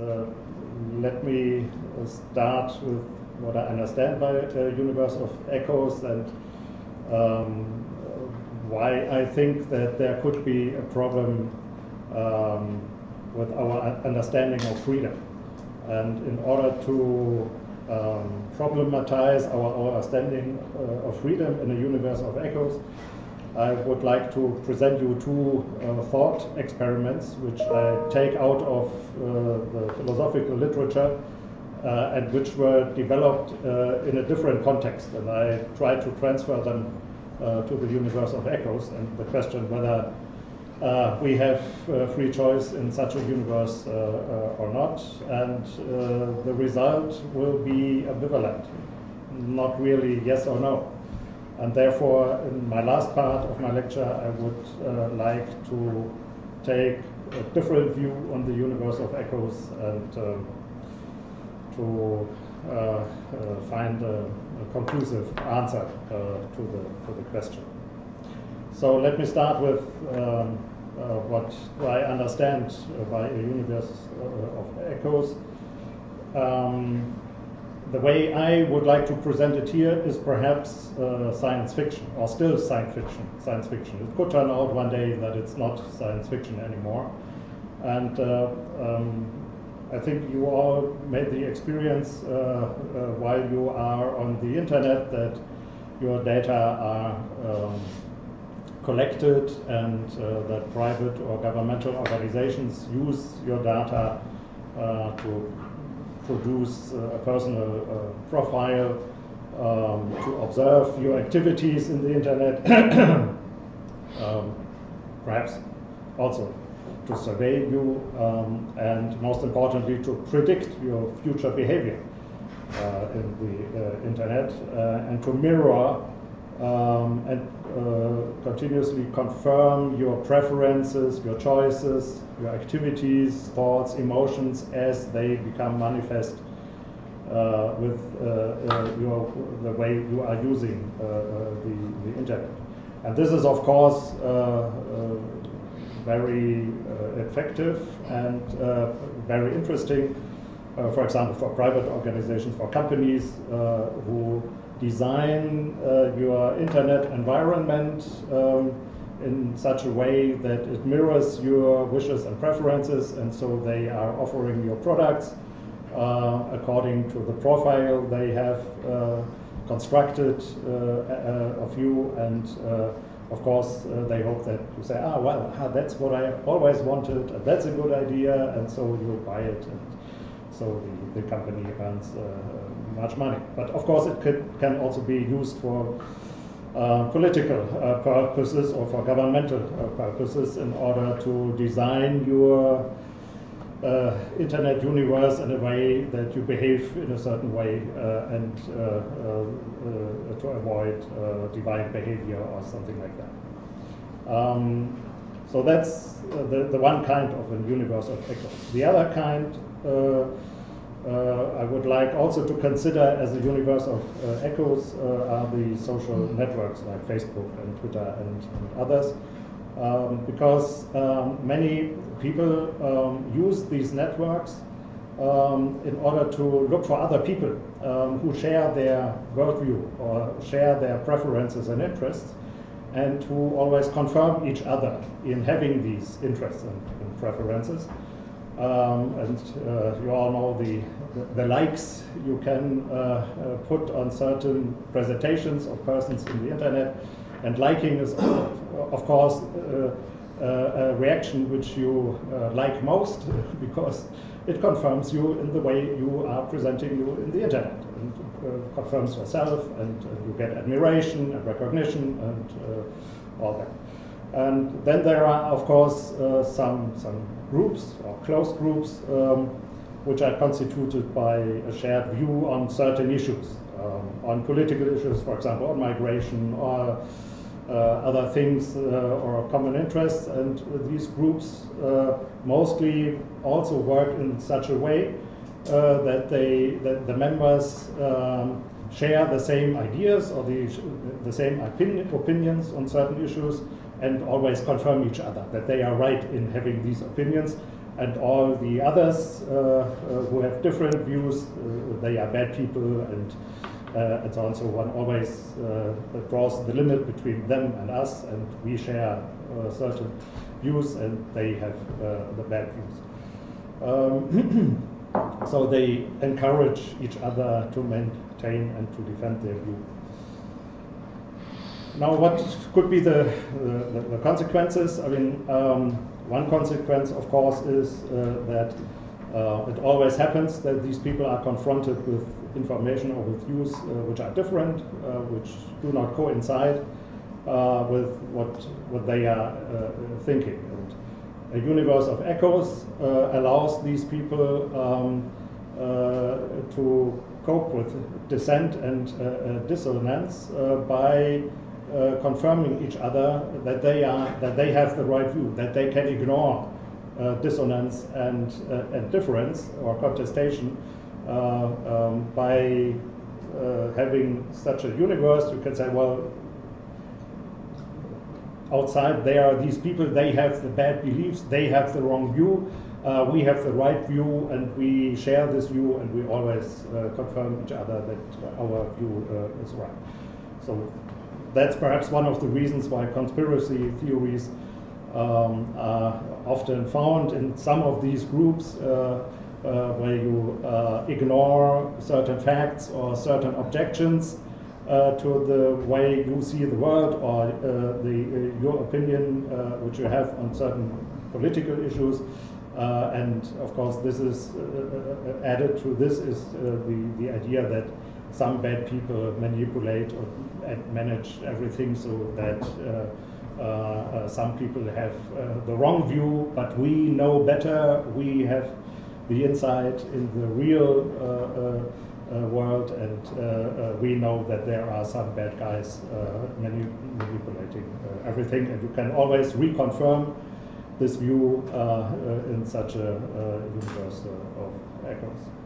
Uh, let me start with what I understand by a universe of echoes and um, why I think that there could be a problem um, with our understanding of freedom. And in order to um, problematize our, our understanding uh, of freedom in a universe of echoes, I would like to present you two uh, thought experiments which I take out of uh, the philosophical literature uh, and which were developed uh, in a different context. And I try to transfer them uh, to the universe of echoes and the question whether uh, we have free choice in such a universe or not. And the result will be ambivalent, not really yes or no. And therefore, in my last part of my lecture, I would uh, like to take a different view on the universe of echoes and um, to uh, uh, find a, a, conclusive answer uh, to, the, to the question. So let me start with um, uh, what I understand by a universe uh, of echoes. Um, the way I would like to present it here is perhaps uh, science fiction, or still science fiction. Science fiction. It could turn out one day that it's not science fiction anymore. And uh, um, I think you all made the experience uh, uh while you are on the internet that your data are um, collected and uh, that private or governmental organizations use your data uh, to produce a personal uh, profile, um, to observe your activities in the internet, um, perhaps also to survey you, um, and most importantly, to predict your future behavior uh, in the uh, internet uh, and to mirror um, and uh, continuously confirm your preferences, your choices, your activities, thoughts, emotions as they become manifest uh, with uh, uh your, the way you are using uh, uh, the, the internet. And this is, of course, very effective and very interesting, for example, for private organizations, for companies who design uh, your internet environment um, in such a way that it mirrors your wishes and preferences, and so they are offering your products uh, according to the profile they have uh, constructed uh, of you, and uh, of course uh, they hope that you say, ah, well, ah, that's what I always wanted, that's a good idea, and so you buy it. And, so the, the company uh, much money. But of course, it could, can also be used for uh, political uh, purposes or for governmental uh, purposes in order to design your uh, internet universe in a way that you behave in a certain way uh, and to avoid divine behavior or something like that. Um, so that's the, the one kind of a universe of echoes. The other kind uh, I would like also to consider as a universe of uh, echoes uh, are the social networks like Facebook and Twitter and, and others. Um, because um, many people um, use these networks um, in order to look for other people um, who share their worldview or share their preferences and interests and who always confirm each other in having these interests and, and preferences. Um, and uh, you all know the, the, the likes you can uh, uh, put on certain presentations of persons in the internet. And liking is, of course, uh, uh, a reaction which you uh, like most because it confirms you in the way you are presenting you in the internet and confirms yourself and you get admiration and recognition and all that. And then there are, of course, uh, some, some groups or closed groups um, which are constituted by a shared view on certain issues, um, on political issues, for example, on migration or uh, other things uh, or common interests. And these groups uh, mostly also work in such a way uh, that, they, that the members um, share the same ideas or the, the same opinion, opinions on certain issues and always confirm each other that they are right in having these opinions and all the others who have different views, they are bad people and uh, and so on. So one always uh, draws the limit between them and us, and we share uh, certain views, and they have the bad views. Um, so they encourage each other to maintain and to defend their view. Now, what could be the, the, the consequences? I mean, um, one consequence, of course, is uh, that uh, it always happens that these people are confronted with information or with views uh, which are different, uh, which do not coincide uh, with what, what they are thinking. And a universe of echoes allows these people um, to cope with dissent and dissonance by uh, confirming each other that they are that they have the right view, that they can ignore uh, dissonance and, uh, and difference or contestation uh, um, by having such a universe. You can say, well, outside there are these people, they have the bad beliefs, they have the wrong view. Uh, we have the right view and we share this view and we always uh, confirm each other that our view uh, is right. So that's perhaps one of the reasons why conspiracy theories um, are often found in some of these groups uh, uh, where you uh, ignore certain facts or certain objections uh, to the way you see the world or uh, the, uh, your opinion which you have on certain political issues. and of course, this is added to this is the, the idea that some bad people manipulate or manage everything so that uh, uh, uh, some people have uh, the wrong view, but we know better. We have the insight in the real uh, uh, world, and we know that there are some bad guys mani manipulating everything, and you can always reconfirm this view in such a universe of echoes.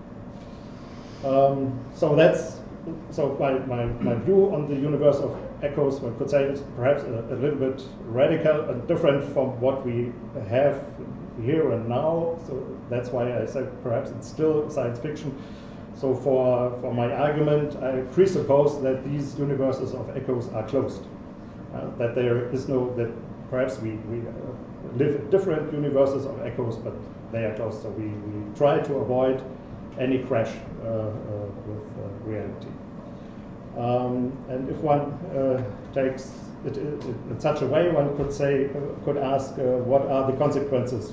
Um, so that's so my, my, my view on the universe of echoes, one could say, is perhaps a, a, little bit radical and different from what we have here and now. So that's why I said perhaps it's still science fiction. So for, for my argument, I presuppose that these universes of echoes are closed. Uh, that there is no, that perhaps we, we uh, live in different universes of echoes, but they are closed. So we, we try to avoid any crash with uh, reality. Um, and if one uh, takes it, in such a way, one could say, could ask, uh, what are the consequences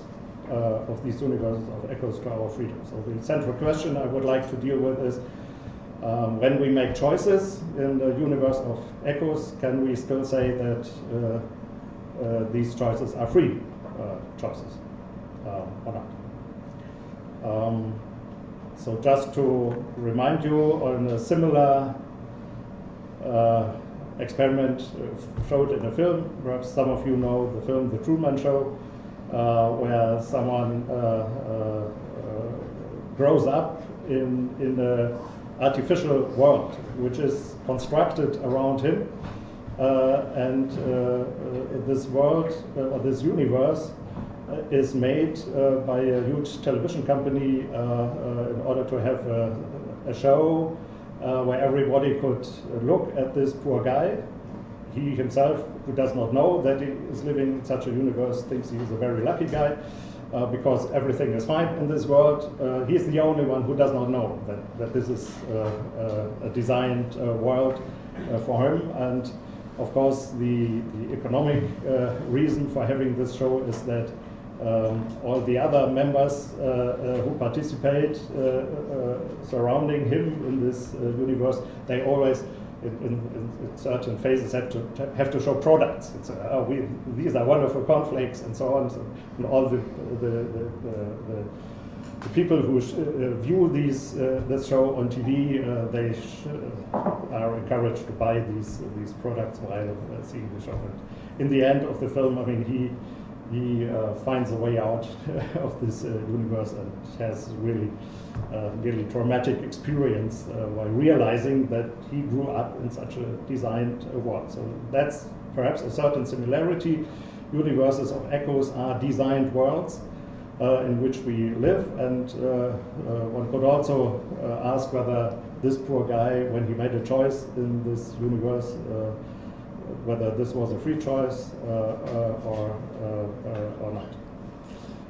uh, of these universes of echoes to our freedom? So the central question I would like to deal with is, um, when we make choices in the universe of echoes, can we still say that uh, uh, these choices are free uh, choices um, or not? Um, so just to remind you on a similar uh, experiment uh, showed in a film. Perhaps some of you know the film The Truman Show, uh, where someone grows up in, in an artificial world which is constructed around him. Uh, and uh, this world or this universe is made by a huge television company in order to have a, a show uh, where everybody could look at this poor guy. He himself, who does not know that he is living in such a universe, thinks he is a very lucky guy. Uh, because everything is fine in this world. Uh, he's the only one who does not know that, that this is uh, uh a designed uh, world uh, for him. And of course, the, the economic reason for having this show is that um, all the other members uh, uh, who participate uh, surrounding him in this universe, they always in, in, in, certain phases have to have to show products. Uh, oh, we, these are wonderful cornflakes and so on. So, and all the the, the, the, the people who uh, view these uh, this show on TV, they are encouraged to buy these these products while seeing the show. And in the end of the film, I mean, he he uh, finds a way out of this uh, universe and has really uh, nearly traumatic experience while realizing that he grew up in such a designed world. So that's perhaps a certain similarity. Universes of echoes are designed worlds uh, in which we live. And uh, uh, one could also ask whether this poor guy, when he made a choice in this universe, whether this was a free choice or, or not.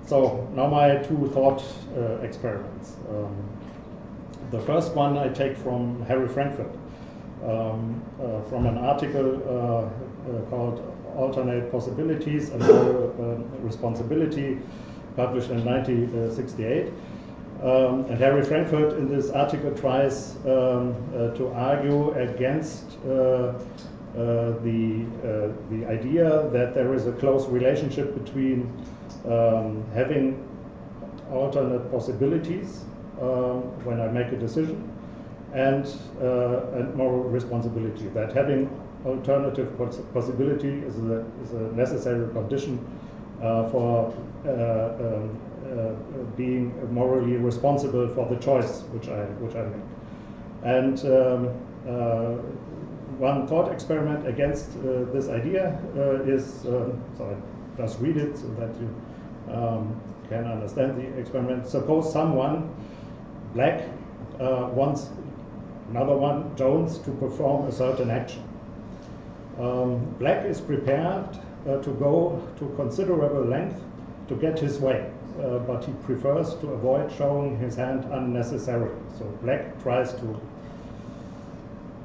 So now my two thought experiments. Um, the first one I take from Harry Frankfurt, um, uh, from an article uh, uh, called Alternate Possibilities and Moral Responsibility published in 1968. Um, and Harry Frankfurt in this article tries um, uh, to argue against uh, uh, the, uh, the idea that there is a close relationship between um, having alternate possibilities um, when I make a decision and, uh, and moral responsibility. That having alternative poss possibility is a, is a necessary condition uh, for uh, um, uh, being morally responsible for the choice which I which I make. And um, one thought experiment against this idea is um, so I just read it so that you um, can understand the experiment. Suppose someone Black uh, wants another one, Jones, to perform a certain action. Um, Black is prepared uh, to go to considerable length to get his way, uh, but he prefers to avoid showing his hand unnecessarily. So Black tries to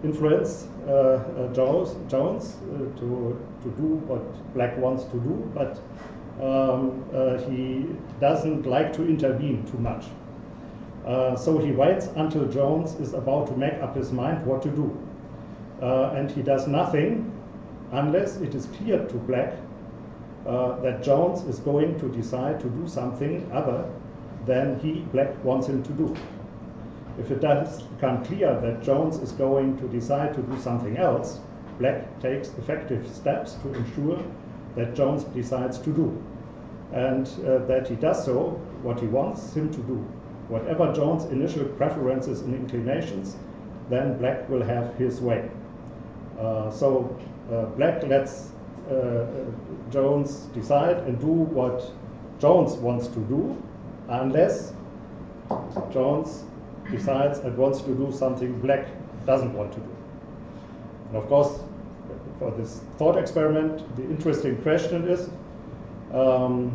influence uh, uh Jones, Jones uh, to, to do what Black wants to do, but um, uh, he doesn't like to intervene too much. so he waits until Jones is about to make up his mind what to do. and he does nothing unless it is clear to Black uh, that Jones is going to decide to do something other than he, Black, wants him to do. If it does become clear that Jones is going to decide to do something else, Black takes effective steps to ensure that Jones decides to do, and uh, that he does so what he wants him to do. Whatever Jones' initial preferences and inclinations, then Black will have his way. Uh, so uh, Black lets uh, Jones decide and do what Jones wants to do, unless Jones decides and wants to do something Black doesn't want to do. And of course, for this thought experiment, the interesting question is um,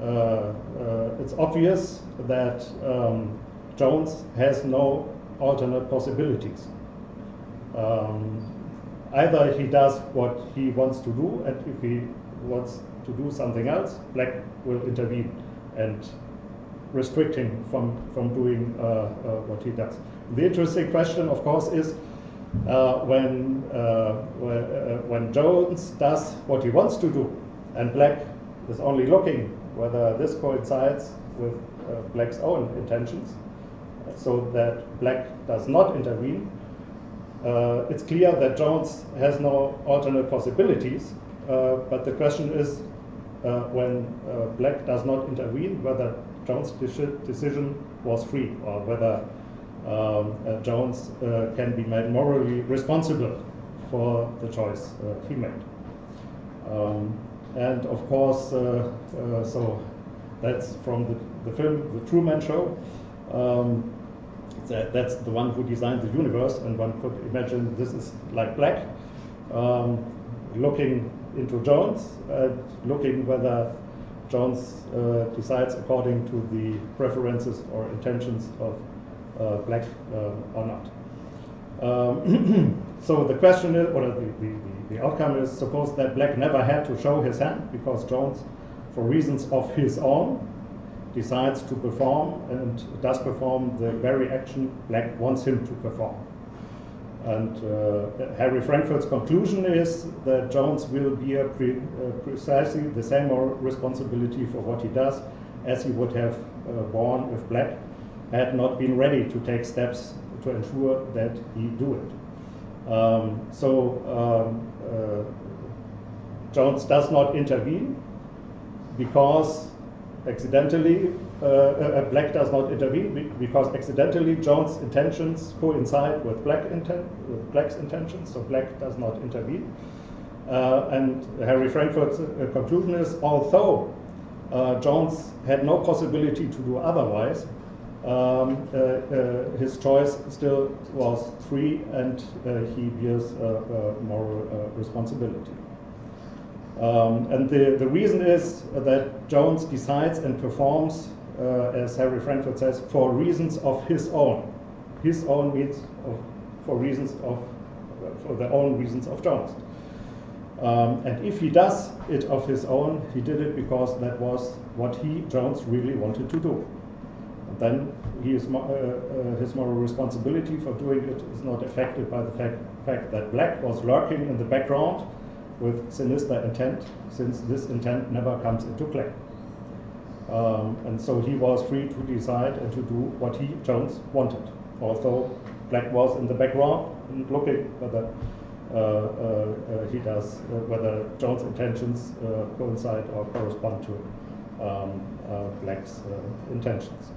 uh, uh, it's obvious that um, Jones has no alternate possibilities. Um, either he does what he wants to do, and if he wants to do something else, Black will intervene and restrict him from, from doing uh, uh, what he does. The interesting question, of course, is uh, when, when, Jones does what he wants to do, and Black is only looking whether this coincides with Black's own intentions, so that Black does not intervene, uh, it's clear that Jones has no alternate possibilities, uh, but the question is uh, when Black does not intervene, whether Jones' decision was free or whether um, uh, Jones uh, can be made morally responsible for the choice he made. Um, and of course, so that's from the, the film The Truman Show. Um, that, that's the one who designed the universe, and one could imagine this is like Black, um, looking into Jones, uh, looking whether Jones uh, decides according to the preferences or intentions of uh, Black uh, or not. Um, so the question is, or the, the, the outcome is, suppose that Black never had to show his hand because Jones, for reasons of his own, decides to perform and does perform the very action Black wants him to perform. And uh, Harry Frankfurt's conclusion is that Jones will bear pre uh, precisely the same responsibility for what he does as he would have uh, borne if Black had not been ready to take steps to ensure that he do it. Um, so um, uh, Jones does not intervene because accidentally, uh, Black does not intervene because accidentally Jones' intentions coincide with, Black with Black's intentions, so Black does not intervene. Uh, and Harry Frankfurt's uh, conclusion is although uh, Jones had no possibility to do otherwise. Um, uh, uh, his choice still was free and he bears moral responsibility. Um, and the, the reason is that Jones decides and performs, as Harry Frankfurt says, for reasons of his own. His own means of, for reasons of, for the own reasons of Jones. Um, and if he does it of his own, he did it because that was what he, Jones, really wanted to do then he is, uh, uh, his moral responsibility for doing it is not affected by the fact, fact that Black was lurking in the background with sinister intent, since this intent never comes into play. Um, and so he was free to decide and to do what he, Jones, wanted. Although Black was in the background looking whether uh, uh, uh, he does, uh, whether Jones' intentions coincide or correspond to um, Black's intentions.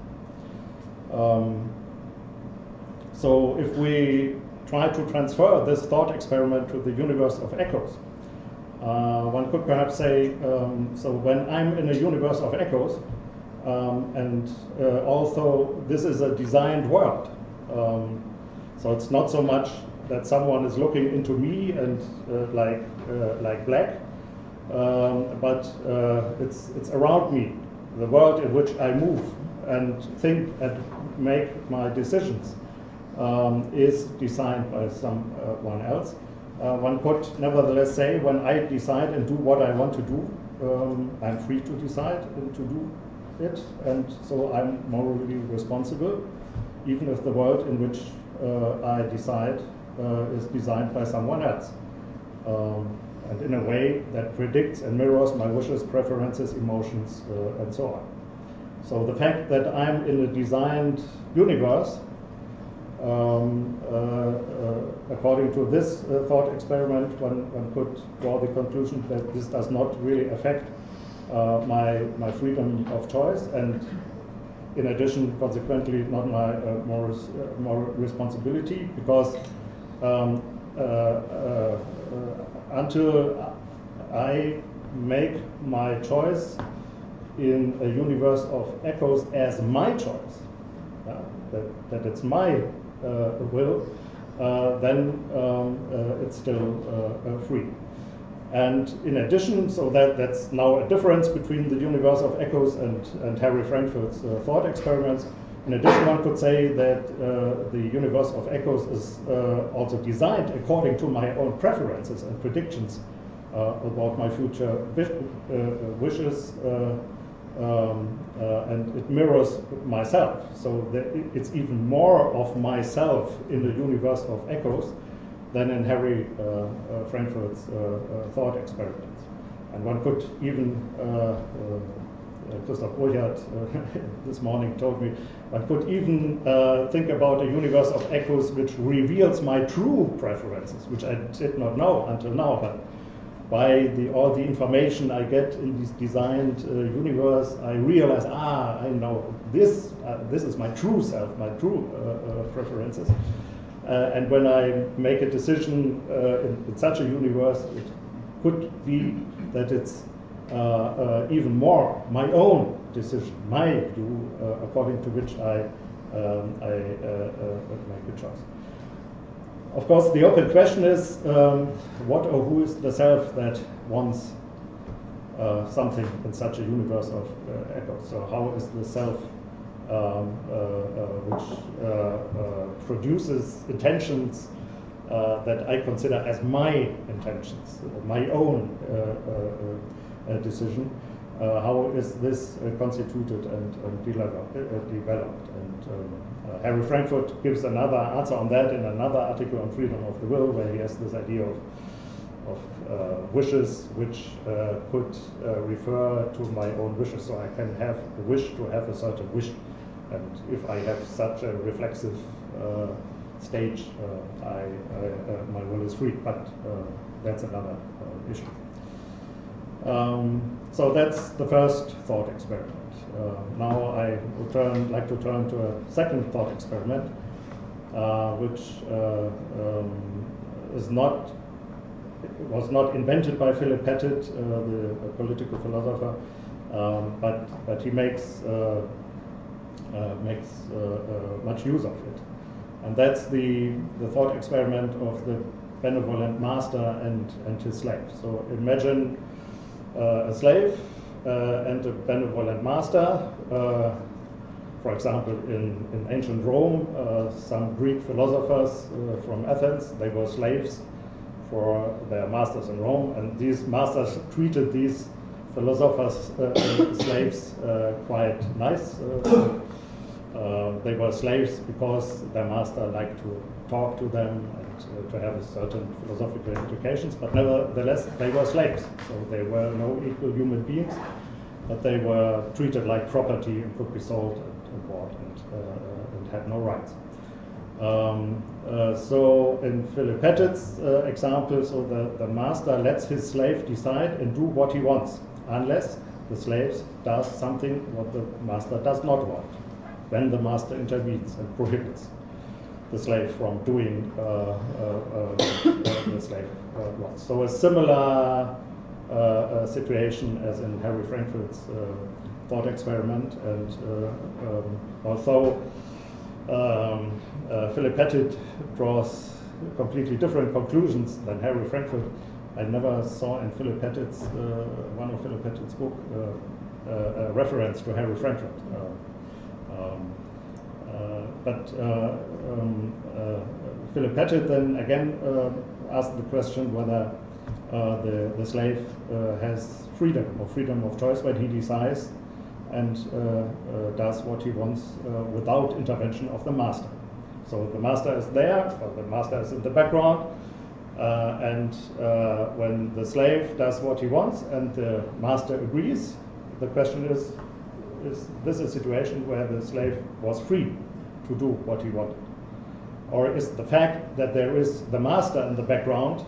Um, so if we try to transfer this thought experiment to the universe of echoes, uh, one could perhaps say, um, so when I'm in a universe of echoes, um, and uh, also this is a designed world, um, so it's not so much that someone is looking into me and uh, like uh, like Black, um, but uh, it's it's around me, the world in which I move and think and make my decisions um, is designed by someone else. Uh, one could nevertheless say when I decide and do what I want to do, um, I'm free to decide and to do it, and so I'm morally responsible, even if the world in which uh, I decide uh, is designed by someone else. Um, and in a way that predicts and mirrors my wishes, preferences, emotions, uh, and so on. So the fact that I'm in a designed universe, um, uh, uh, according to this uh, thought experiment, one, one could draw the conclusion that this does not really affect uh, my, my freedom of choice, and in addition, consequently, not my uh, moral, uh, moral responsibility, because um, until I make my choice in a universe of echoes as my choice, that, that it's my will, uh, then um, uh, it's still uh, uh, free. And in addition, so that, that's now a difference between the universe of echoes and, and Harry Frankfurt's thought experiments. In addition, one could say that the universe of echoes is also designed according to my own preferences and predictions about my future wishes, um, uh, and it mirrors myself. So it's even more of myself in the universe of echoes than in Harry uh, uh, Frankfurt's uh, uh, thought experiments. And one could even, uh, Christoph Burchard this morning told me, one could even think about a universe of echoes which reveals my true preferences, which I did not know until now, but by the, all the information I get in this designed uh, universe, I realize, ah, I know this, uh, this is my true self, my true uh, uh preferences. Uh, and when I make a decision uh, in, in, such a universe, it could be that it's even more my own decision, my view, according to which I, um, I make a choice. Of course, the open question is um, what or who is the self that wants uh, something in such a universe of uh, echoes? So, how is the self um, uh, uh which uh, produces intentions that I consider as my intentions, my own decision? How is this constituted and, and developed, developed? And um, uh, Harry Frankfurt gives another answer on that in another article on freedom of the will, where he has this idea of, of uh, wishes which uh, could uh, refer to my own wishes. So I can have a wish to have a certain wish. And if I have such a reflexive uh, stage, uh, I, I my will is free. But that's another issue. Um, so that's the first thought experiment. Uh, now I would turn, like to turn to a second thought experiment, uh, which uh, um, is not was not invented by Philip Pettit, the political philosopher, Um, but, but he makes, uh, uh, makes much use of it. And that's the, the thought experiment of the benevolent master and, and his slave. So imagine a slave and a benevolent master for example, in, in ancient Rome, uh, some Greek philosophers uh, from Athens, they were slaves for their masters in Rome, and these masters treated these philosophers, uh, slaves, uh, quite nice. Uh, uh, they were slaves because their master liked to talk to them and to have a certain philosophical educations, but nevertheless, they were slaves, so they were no equal human beings, but they were treated like property and could be sold board and, uh, and had no rights. Um, uh, so in Philip Pettit's uh, example, so the, the master lets his slave decide and do what he wants, unless the slave does something what the master does not want. When the master intervenes and prohibits the slave from doing uh, uh, uh, the slave wants. So a similar situation as in Harry Frankfurt's thought experiment. And uh, um, although um, uh, Philip Pettit draws completely different conclusions than Harry Frankfurt, I never saw in Philip Pettit's, uh, one of Philip Pettit's book, a reference to Harry Frankfurt. Um, but um, Philip Pettit then again asked the question whether uh, the, the slave uh, has freedom or freedom of choice when he decides and uh, uh, does what he wants uh, without intervention of the master. So the master is there, or the master is in the background, uh, and uh, when the slave does what he wants and the master agrees, the question is, is this a situation where the slave was free to do what he wanted? Or is the fact that there is the master in the background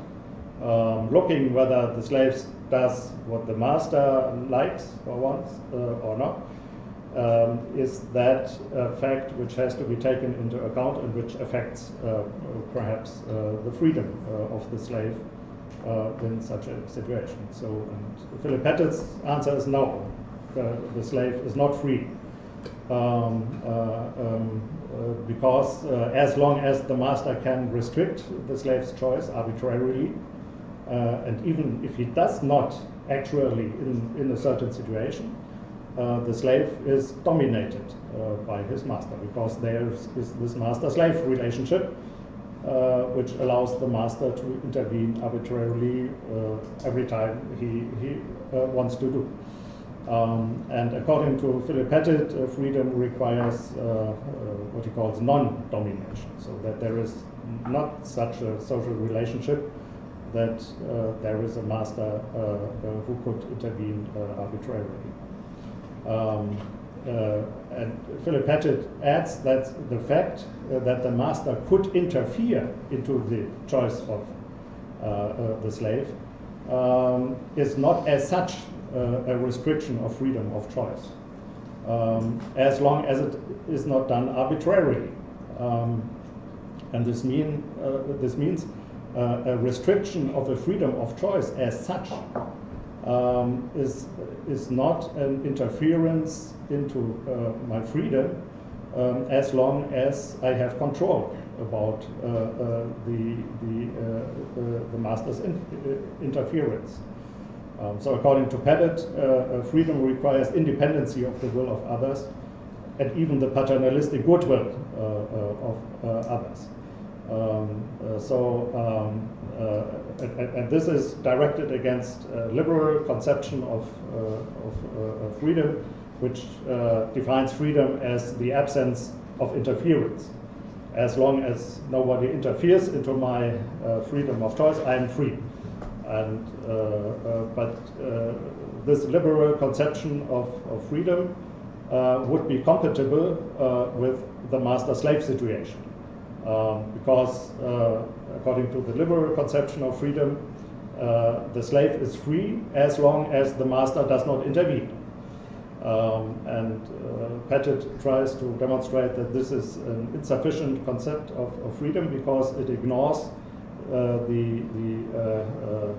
um, looking whether the slave does what the master likes or wants uh, or not, um, is that a fact which has to be taken into account and which affects uh, perhaps uh, the freedom uh, of the slave uh, in such a situation. So, and Philip Pettit's answer is no. The, the slave is not free. Um, uh, um, because as long as the master can restrict the slave's choice arbitrarily, uh, and even if he does not actually in, in a certain situation, uh, the slave is dominated uh, by his master because there is this master-slave relationship uh, which allows the master to intervene arbitrarily uh, every time he, he uh, wants to do. Um, and according to Philip Pettit, freedom requires what he calls non-domination, so that there is not such a social relationship that uh, there is a master uh, uh, who could intervene arbitrarily. Um, and Philip Pettit adds that the fact that the master could interfere into the choice of the slave um, is not as such a restriction of freedom of choice. Um, as long as it is not done arbitrarily. Um, and this, mean, uh, this means uh, a restriction of the freedom of choice as such um, is, is not an interference into uh, my freedom um, as long as I have control about uh, uh the, the, uh, the master's in, uh, interference. Um, so according to Pettit, freedom requires independency of the will of others and even the paternalistic goodwill of others. Um, uh, so, um, uh, and, and, this is directed against liberal conception of, uh, of freedom, which defines freedom as the absence of interference. As long as nobody interferes into my freedom of choice, I am free. And, but this liberal conception of, of freedom uh, would be compatible uh, with the master-slave situation. Um, because uh, according to the liberal conception of freedom, uh, the slave is free as long as the master does not intervene. Um, and uh, Pettit tries to demonstrate that this is an insufficient concept of, of freedom because it ignores uh, the, the, uh, uh,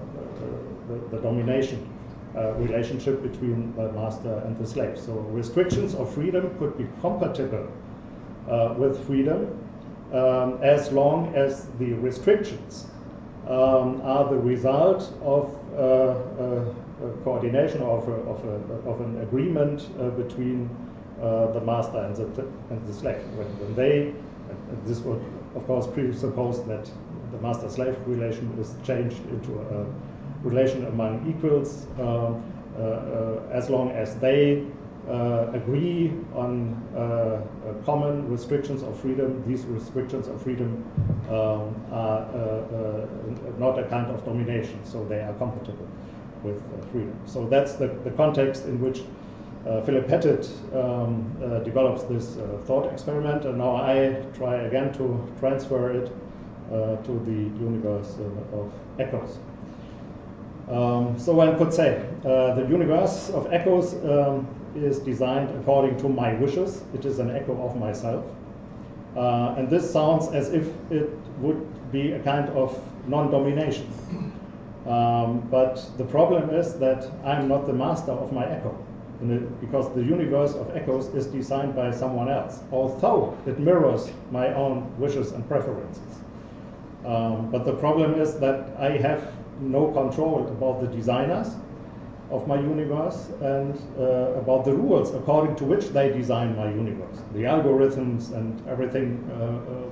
the, the, domination uh, relationship between the master and the slave. So restrictions of freedom could be compatible uh, with freedom um, as long as the restrictions um, are the result of uh, coordination of, a, of, a, of, an agreement uh, between uh, the master and the, and the slave. When, when they, this would of course presuppose that the master-slave relation is changed into a relation among equals um, uh, uh, as long as they uh, agree on common restrictions of freedom. These restrictions of freedom um, are not a kind of domination, so they are compatible with freedom. So that's the, the context in which uh, Philip Pettit um, uh, develops this uh, thought experiment, and now I try again to transfer it to the universe of echoes. Um, so one could say uh, the universe of echoes um, is designed according to my wishes. It is an echo of myself. Uh, and this sounds as if it would be a kind of non-domination. Um, but the problem is that I'm not the master of my echo. It, because the universe of echoes is designed by someone else, although it mirrors my own wishes and preferences. Um, but the problem is that I have no control about the designers of my universe and uh, about the rules according to which they design my universe. The algorithms and everything uh, uh,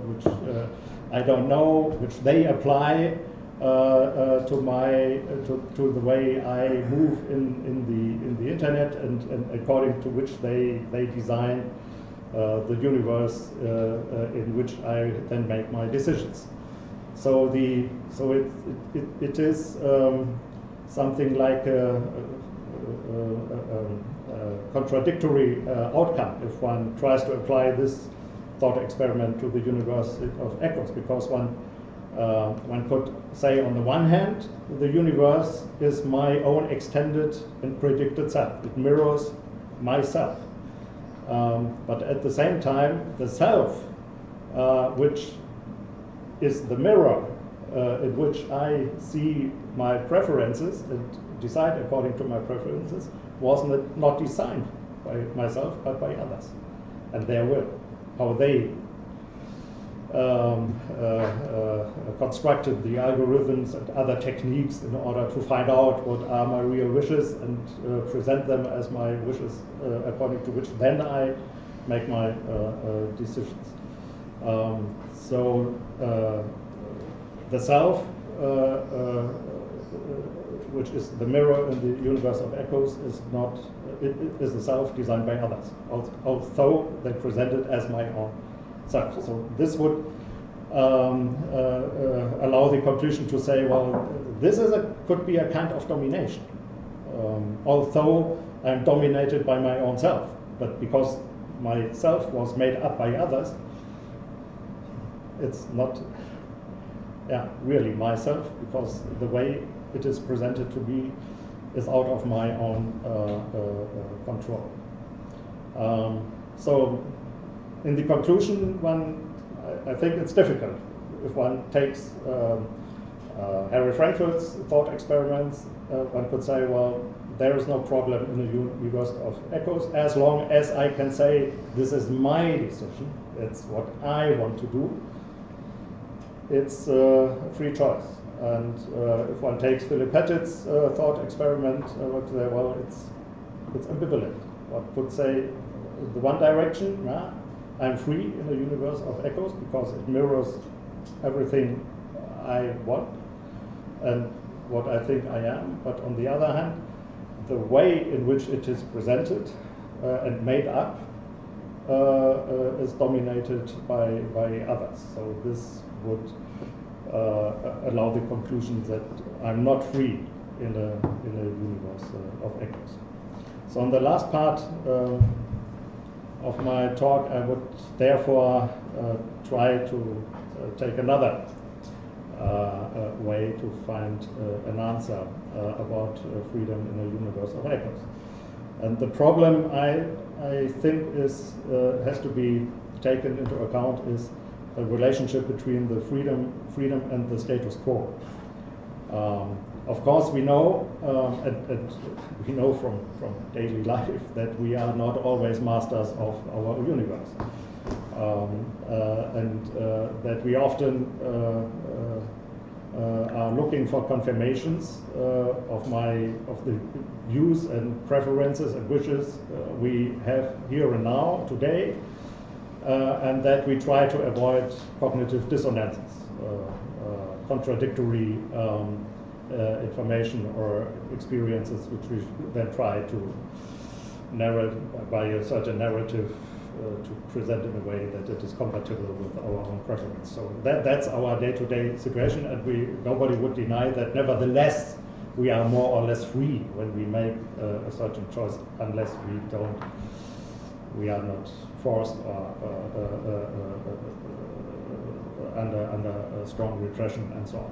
which uh, I don't know, which they apply uh, uh, to my to, to the way I move in, in the in the internet and, and according to which they they design the universe in which I then make my decisions. So the so it it, it is um, something like a, a, a, a contradictory uh, outcome if one tries to apply this thought experiment to the universe of echoes, because one uh, one could say on the one hand the universe is my own extended and predicted self. It mirrors myself. Um, but at the same time, the self, uh, which is the mirror uh, in which I see my preferences and decide according to my preferences was not, not designed by myself but by others and their will, how they um, uh, uh, constructed the algorithms and other techniques in order to find out what are my real wishes and uh, present them as my wishes uh, according to which then I make my uh, decisions. Um, so uh, the self, uh, uh, which is the mirror in the universe of echoes, is not it, it is the self designed by others, although they present it as my own self. So this would um, uh, uh, allow the conclusion to say, well, this is a, could be a kind of domination, um, although I'm dominated by my own self, but because my self was made up by others, it's not yeah, really myself because the way it is presented to me is out of my own uh, uh, control. Um, so, in the conclusion, one, I, I, think it's difficult if one takes um, uh, Harry Frankfurt's thought experiments. Uh, one could say, well, there is no problem in the universe of echoes as long as I can say this is my decision. It's what I want to do it's a free choice. And uh, if one takes Philip Pettit's uh, thought experiment, uh, one say, well, it's, it's ambivalent. One could say the one direction, I'm free in a universe of echoes because it mirrors everything I want and what I think I am. But on the other hand, the way in which it is presented uh, and made up uh, uh, is dominated by, by others. So this would uh, allow the conclusion that I'm not free in a, in a universe uh, of echoes. So on the last part um, of my talk, I would therefore uh, try to take another uh, way to find uh, an answer uh, about freedom in a universe of echoes. And the problem I, I think is, has to be taken into account is a relationship between the freedom, freedom and the status quo. Um, of course, we know, um, and, and, we know from, from daily life that we are not always masters of our universe. Um, uh, and uh, that we often uh, uh, are looking for confirmations uh, of my of the views and preferences and wishes we have here and now today, and that we try to avoid cognitive dissonances, contradictory um, information or experiences which we then try to narrate by a certain narrative uh, to present in a way that it is compatible with our own preference. So that, that's our day-to-day situation, and we nobody would deny that. Nevertheless, we are more or less free when we make uh, a certain choice, unless we don't, we are not forced or uh, uh, uh under under strong repression and so on.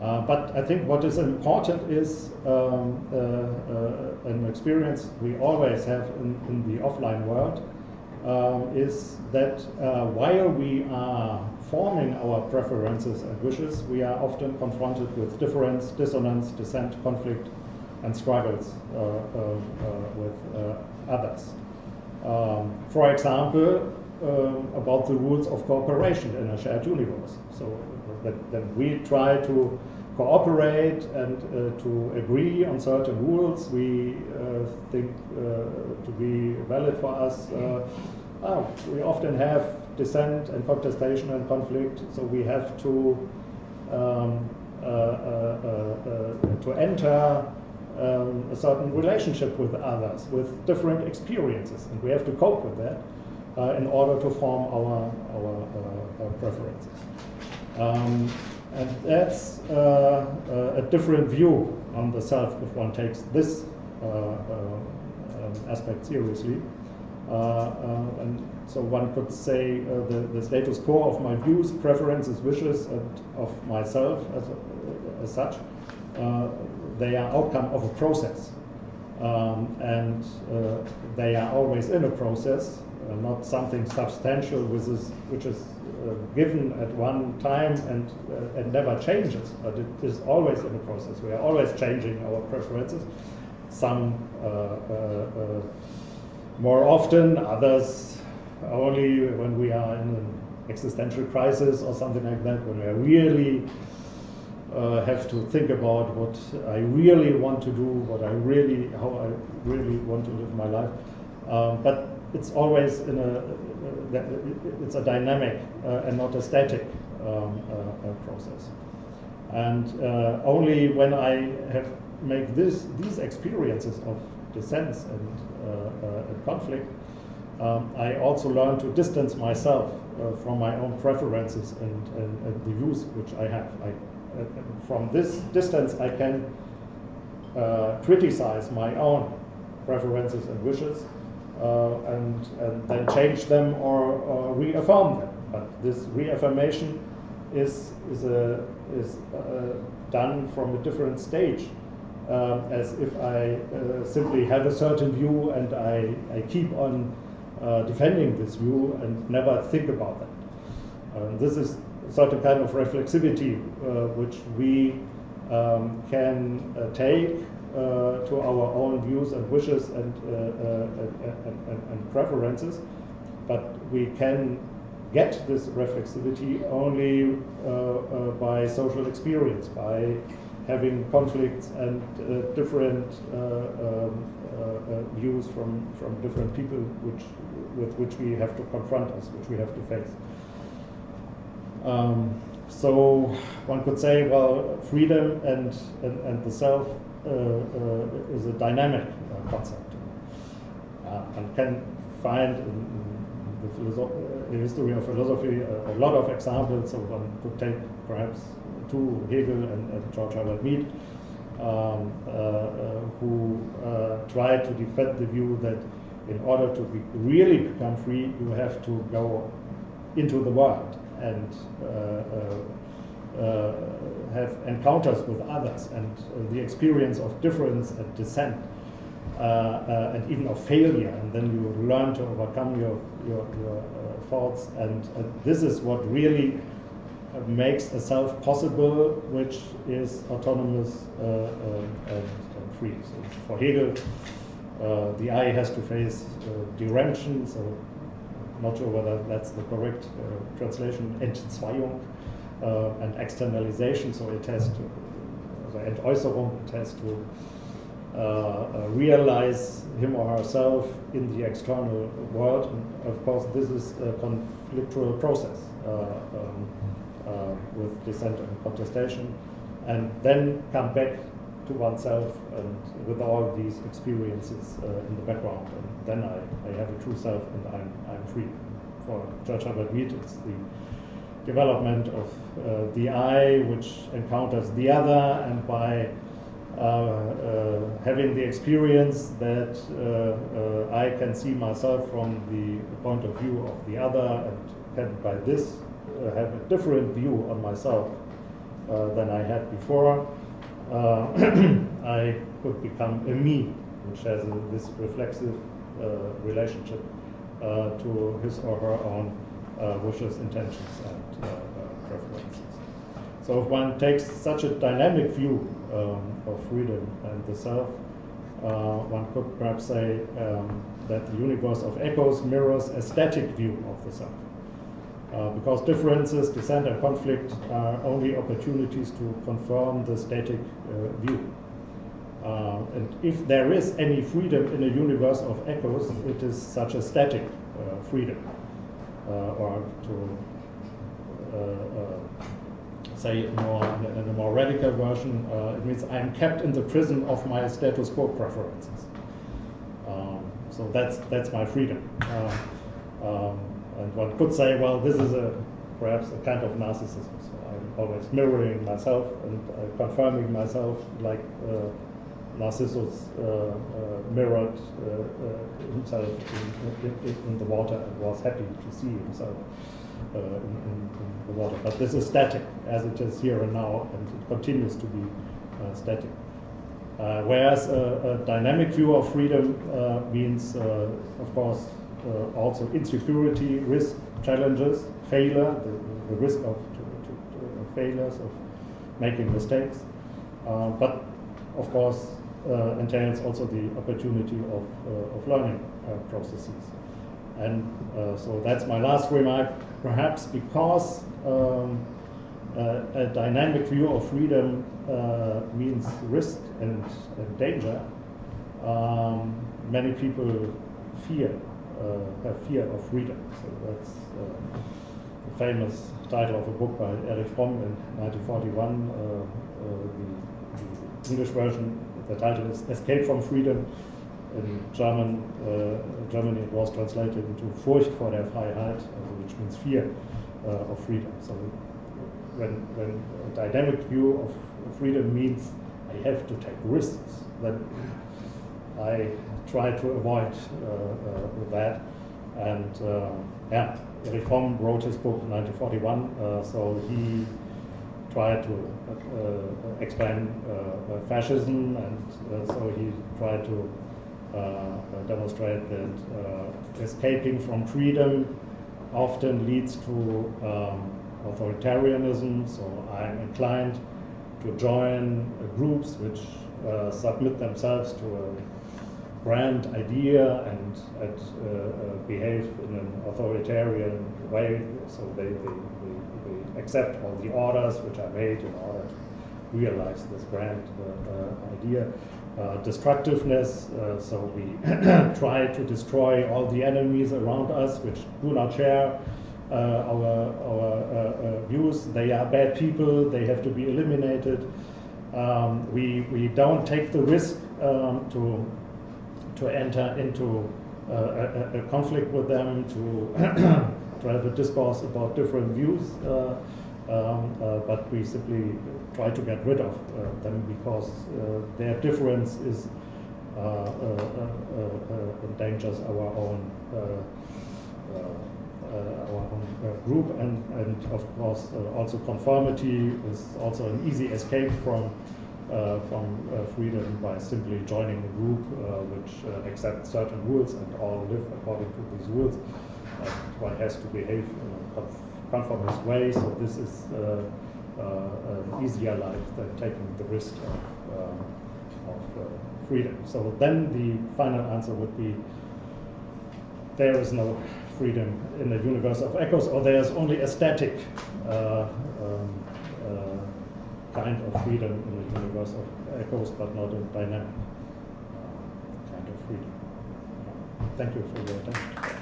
Uh, but I think what is important is um, uh, uh, an experience we always have in, in the offline world, um, is that uh, while we are forming our preferences and wishes, we are often confronted with difference, dissonance, dissent, conflict, and struggles uh, uh, uh with uh, others. Um, for example, um, about the rules of cooperation in a shared universe. So that, that we try to cooperate and uh, to agree on certain rules we uh, think uh, to be valid for us. Oh, we often have dissent and contestation and conflict, so we have to um, to enter um, a certain relationship with others, with different experiences, and we have to cope with that uh, in order to form our, our, uh, our preferences. Um, and that's uh, uh, a different view on the self if one takes this uh, um, aspect seriously. and so one could say the, the status quo of my views, preferences, wishes, and of myself as, as such, they are outcome of a process. Um, and uh, they are always in a process, uh, not something substantial which is, which is uh, given at one time and, uh, and never changes, but it is always in a process. We are always changing our preferences. Some uh, more often, others only when we are in an existential crisis or something like that, when we are really uh, have to think about what I really want to do, what I really, how I really want to live my life. Um, but it's always in a, it's a dynamic uh, and not a static um, uh, uh, process. And only when I have make this, these experiences of dissent and, and conflict, um, I also learn to distance myself uh, from my own preferences and, and, and, the views which I have. I, uh, from this distance, I can uh, criticize my own preferences and wishes uh, and, and then change them or, or, reaffirm them. But this reaffirmation is, is, a, is uh, done from a different stage. Um, as if I uh, simply have a certain view and I, I keep on uh, defending this view and never think about that. this is certain kind of reflexivity uh, which we um, can uh, take uh, to our own views and wishes and, uh, uh, and, and, and, preferences, but we can get this reflexivity only by social experience, by having conflicts and different um, views from, from different people which, with which we have to confront us, which we have to face. Um, so one could say, well, freedom and, and, and the self uh, uh, is a dynamic uh, concept. and can find in, in the, history of philosophy a, a, lot of examples. So one could take perhaps two, Hegel and, and George Herbert Mead, um, who tried to defend the view that in order to be, really become free, you have to go into the world and uh, uh, have encounters with others and uh, the experience of difference and dissent uh, and even of failure, and then you learn to overcome your, your, your faults. And, this is what really makes a self possible which is autonomous uh, and, and, free. So for Hegel, uh, the I has to face uh, diremption, so not sure whether that's the correct uh, translation, Entzweiung, uh, and externalization, so it has to, also Entäußerung, it has to uh, uh, realize him or herself in the external world. And of course, this is a conflictual process uh, um, uh, with dissent and contestation, and then come back to oneself and with all these experiences uh, in the background, and then I, I have a true self and I'm, I'm free. For George Herbert Mead, it's the development of uh, the I, which encounters the other, and by uh, uh, having the experience that uh, I can see myself from the point of view of the other, and can by this have a different view on myself than I had before. I could become a me, which has a, this reflexive relationship to his or her own wishes, intentions, and preferences. So if one takes such a dynamic view um, of freedom and the self, uh, one could perhaps say um, that the universe of echoes mirrors a static view of the self. Uh, because differences, dissent, and conflict are only opportunities to confirm the static uh, view. Uh, and if there is any freedom in a universe of echoes, it is such a static uh, freedom, uh, or to say it more in a more radical version, it means I'm kept in the prison of my status quo preferences. Um, so that's that's my freedom. Uh, um, and one could say, well, this is a perhaps a kind of narcissism. So I'm always mirroring myself and uh, confirming myself, like uh, Narcissus uh, uh, mirrored himself in, in, in the water and was happy to see himself. Uh, in, in, the water. But this is static, as it is here and now, and it continues to be uh, static. Uh, whereas a, a, dynamic view of freedom means, of course, also insecurity, risk, challenges, failure, the, the risk of to, to, to failures, of making mistakes. Uh, but of course, uh, entails also the opportunity of, uh, of learning processes. And so that's my last remark perhaps because um, uh, a dynamic view of freedom uh, means risk and, and danger, um, many people fear, uh, fear of freedom. So that's uh, the famous title of a book by Erich Fromm in 1941. Uh, uh, the, the English version, the title is Escape from Freedom in German, uh, Germany it was translated into Furcht vor der Freiheit, which means fear of freedom. So when, when a dynamic view of freedom means I have to take risks, then I try to avoid uh, uh that. And uh, yeah, Erich Fromm wrote his book in 1941, uh, so he tried to explain fascism, and so he tried to demonstrate that escaping from freedom often leads to um, authoritarianism. So I'm inclined to join groups which uh, submit themselves to a grand idea and, and uh, uh, behave in an authoritarian way. So they, they, they, they, accept all the orders which are made in order to realize this grand uh, idea uh, destructiveness. Uh, so we try to destroy all the enemies around us which do not share uh, our, our uh, uh, views. They are bad people, they have to be eliminated. Um, we, we don't take the risk um, to, to enter into a, a, conflict with them, to, to have a discourse about different views. Um, uh, but we simply try to get rid of uh, them because uh, their difference is endangers our own our own group and, and of course also conformity is also an easy escape from uh, from uh, freedom by simply joining a group uh, which accepts certain rules and all live according to these rules. one has to behave in a conformist way. So this is uh, uh, an easier life than taking the risk of, um, of uh, freedom. So then the final answer would be there is no freedom in the universe of echoes, or there's only a static uh, um, uh, kind of freedom in the universe of echoes, but not a dynamic uh, kind of freedom. Thank you for your attention.